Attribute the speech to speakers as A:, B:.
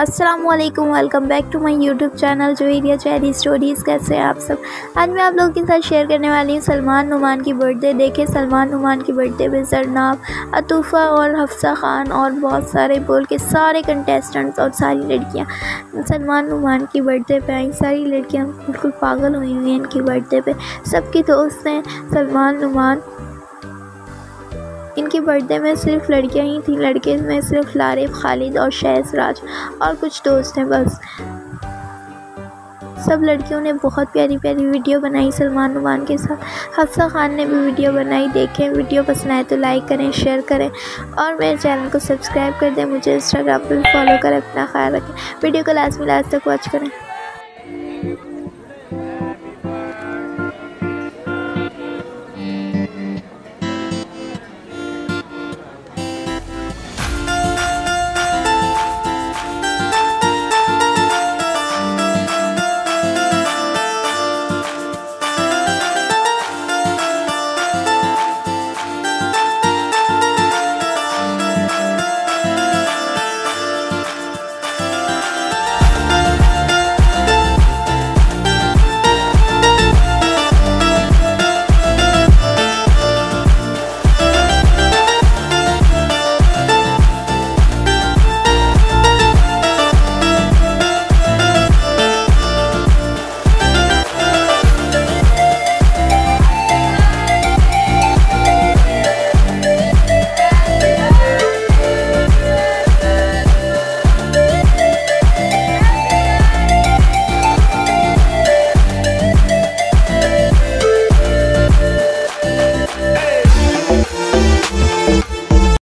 A: अस्सलाम वालेकुम welcome back to my YouTube channel जो एरिया चैरी स्टोरीज़ कैसे हैं आप सब? आज मैं आप लोगों के साथ शेयर करने वाली हूँ सलमान नुमान की बर्थडे देखे, सलमान नुमान की बर्थडे में जरनाब अतूफ़ा और हफ्सा ख़ान और बहुत सारे बोल के सारे कंटेस्टेंट्स और सारी लड़कियाँ। सलमान नुमान की बर्थडे पे आई। सारी लड़कियाँ बिल्कुल पागल हुई हुई हैं इनकी बर्थडे पर सबकी दोस्त हैं सलमान नुमान। इनकी बर्थडे में सिर्फ़ लड़कियाँ ही थी। लड़के में सिर्फ़ लारिफ, खालिद और शहज राज और कुछ दोस्त हैं बस। सब लड़कियों ने बहुत प्यारी प्यारी वीडियो बनाई सलमान नुमान के साथ। हफ्सा खान ने भी वीडियो बनाई। देखें, वीडियो पसंद आए तो लाइक करें शेयर करें और मेरे चैनल को सब्सक्राइब कर दें। मुझे इंस्टाग्राम पर फॉलो करें, अपना ख्याल रखें। वीडियो को में लास्ट तक वॉच करें।